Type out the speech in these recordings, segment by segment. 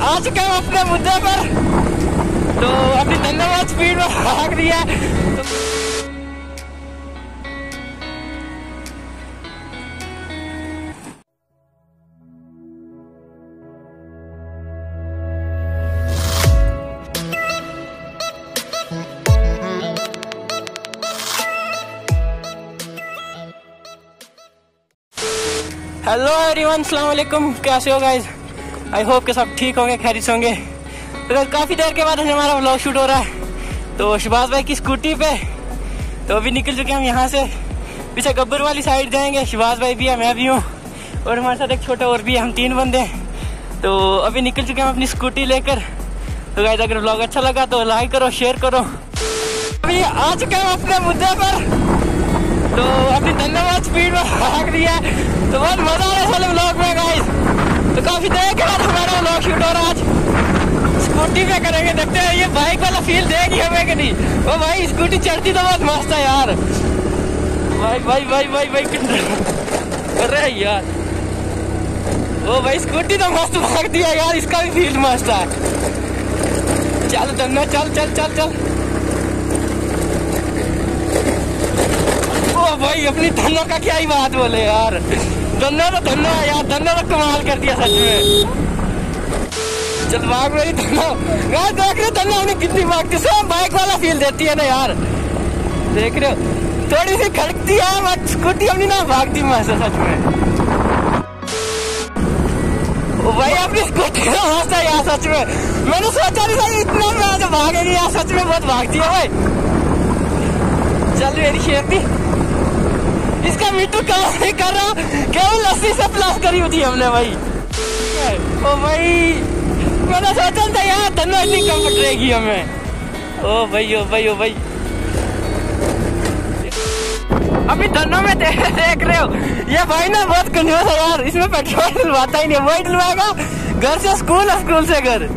आ चुके हैं अपने मुद्दे पर। तो अपनी धन्यवाद स्पीड में भाग रही है। हेलो एवरीवन सलाम वालेकुम कैसे हो गाइस आई होप के सब ठीक होंगे खैरित होंगे। तो काफ़ी देर के बाद हमारा व्लॉग शूट हो रहा है तो सुभाष भाई की स्कूटी पे तो अभी निकल चुके हैं हम यहाँ से। पीछे गब्बर वाली साइड जाएँगे सुभाष भाई भी है, मैं भी हूँ। और हमारे साथ एक छोटा और भी है, हम तीन बंदे हैं। तो अभी निकल चुके हैं हम अपनी स्कूटी लेकर। तो गाइस अगर व्लॉग अच्छा लगा तो लाइक करो शेयर करो। अभी आ चुके हैं अपने मुद्दे पर। तो अपनी धन्यवाद स्पीड में भाग है तो बहुत मज़ा आ रहा है साले व्लॉग में काफ़ी देर के बाद हमारा व्लॉग शूट रहा आज। स्कूटी पे करेंगे, देखते हैं ये बाइक वाला फील देगी हमें कि नहीं। ओ भाई स्कूटी चढ़ती तो बहुत मस्त है यार। भाई भाई भाई भाई भाई रहे हैं यार। ओ भाई स्कूटी तो मस्त भागती है यार, इसका भी फील मस्त है। चल धन्ना चल चल चल चल। ओ भाई, अपनी धनो का क्या ही बात बोले यार। धनो तो धनो है यार धनो तो कमाल कर दिया सच में। चल भाग रही धनो यार देख रहे धनो हमने कितनी भागती सब बाइक वाला फील देती है ना यार। देख रहे हो, थोड़ी सी खड़कती है, बट स्कूटी अपनी ना भागती है सच में। भाई अपनी स्कूटी का मस्त है यार सच में। मैंने सोचा नहीं था, इतना में भागेगी यार, सच में बहुत भागती है भाई। चल मेरी शेरती। इसका मीटर काम नहीं कर रहा केवल अस्सी से प्लस करी होती हमने भाई? ओ भाई मैंने सोचा था यार धनो इतनी कम पटरेगी हमें। ओ भाई ओ भाई ओ भाई। अभी धनो में दे, देख रहे हो। ये भाई ना बहुत कंजूस है यार इसमें पेट्रोल डलवाता ही नहीं वही डलवाएगा घर से स्कूल स्कूल से घर।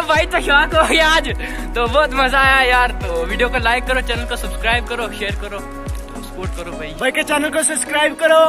तो भाई तो शौक हो गया आज। तो बहुत मज़ा आया यार। तो वीडियो को लाइक करो चैनल को सब्सक्राइब करो शेयर करो तो सपोर्ट करो भाई। भाई के चैनल को सब्सक्राइब करो।